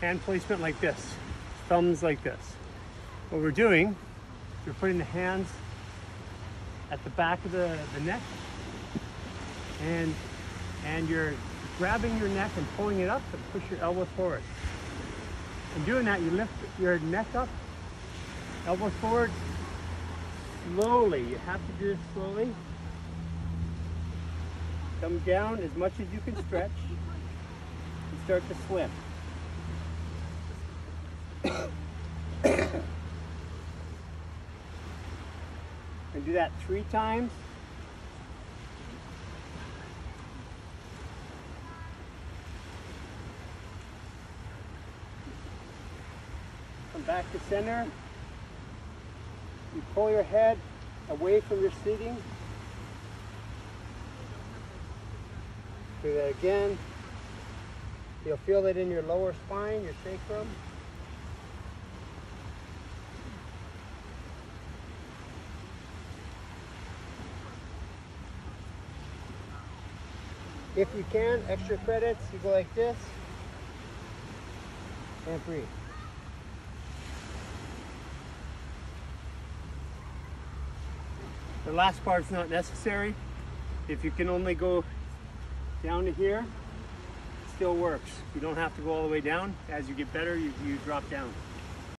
hand placement like this, thumbs like this. What we're doing, we're putting the hands at the back of the, the neck and and you're grabbing your neck and pulling it up and push your elbow forward. In doing that, you lift your neck up, elbows forward, slowly. You have to do it slowly. Come down as much as you can stretch and start to swim. and do that three times. Come back to center. You pull your head away from your seating. Do that again. You'll feel it in your lower spine, your sacrum. If you can, extra credits, you go like this and breathe. The last part is not necessary. If you can only go down to here, it still works. You don't have to go all the way down. As you get better, you, you drop down.